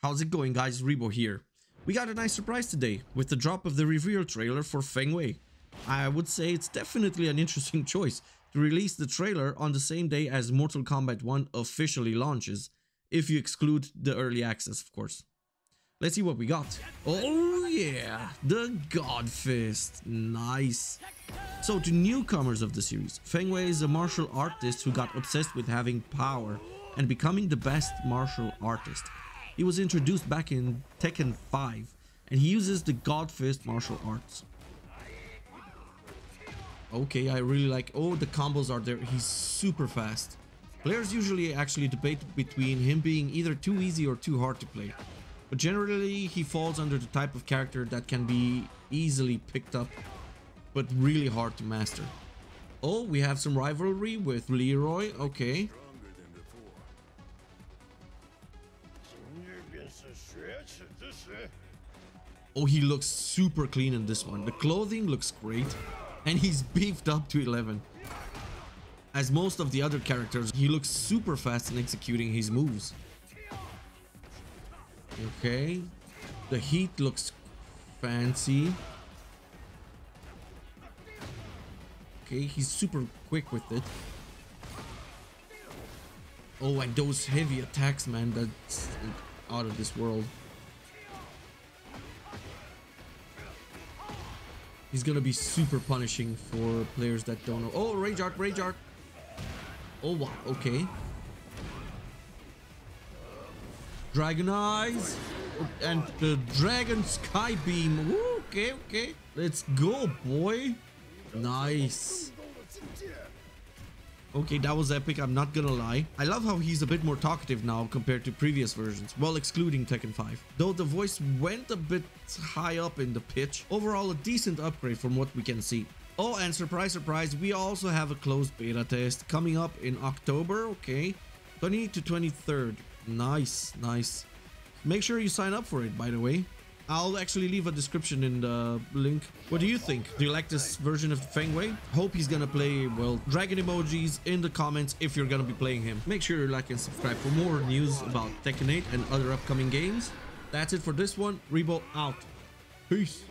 How's it going guys, Ribo here. We got a nice surprise today with the drop of the reveal trailer for Feng Wei. I would say it's definitely an interesting choice to release the trailer on the same day as Mortal Kombat 1 officially launches, if you exclude the early access of course. Let's see what we got. Oh yeah, the God Fist. Nice. So to newcomers of the series, Feng Wei is a martial artist who got obsessed with having power and becoming the best martial artist. He was introduced back in Tekken 5 and he uses the God Fist martial arts. Okay, I really like... Oh, the combos are there. He's super fast. Players usually actually debate between him being either too easy or too hard to play. But generally, he falls under the type of character that can be easily picked up, but really hard to master. Oh, we have some rivalry with Leroy. Okay. Oh, he looks super clean in this one. The clothing looks great. And he's beefed up to 11. As most of the other characters, he looks super fast in executing his moves. Okay. The heat looks fancy. Okay, he's super quick with it. Oh, and those heavy attacks, man, that's out of this world. He's gonna be super punishing for players that don't know. Oh, Rage Art, Rage Art. Oh, wow, okay. Dragon Eyes. And the Dragon Sky Beam. Ooh, okay, okay. Let's go, boy. Nice. Okay, that was epic, I'm not gonna lie. I love how he's a bit more talkative now compared to previous versions, well excluding Tekken 5. Though the voice went a bit high up in the pitch, overall a decent upgrade from what we can see. Oh, and surprise, surprise, we also have a closed beta test coming up in October, okay. 20 to 23rd. Nice, nice. Make sure you sign up for it, by the way. I'll actually leave a description in the link. What do you think? Do you like this version of Feng Wei? Hope he's gonna play, well, dragon emojis in the comments if you're gonna be playing him. Make sure you like and subscribe for more news about Tekken 8 and other upcoming games. That's it for this one. Ribo out. Peace.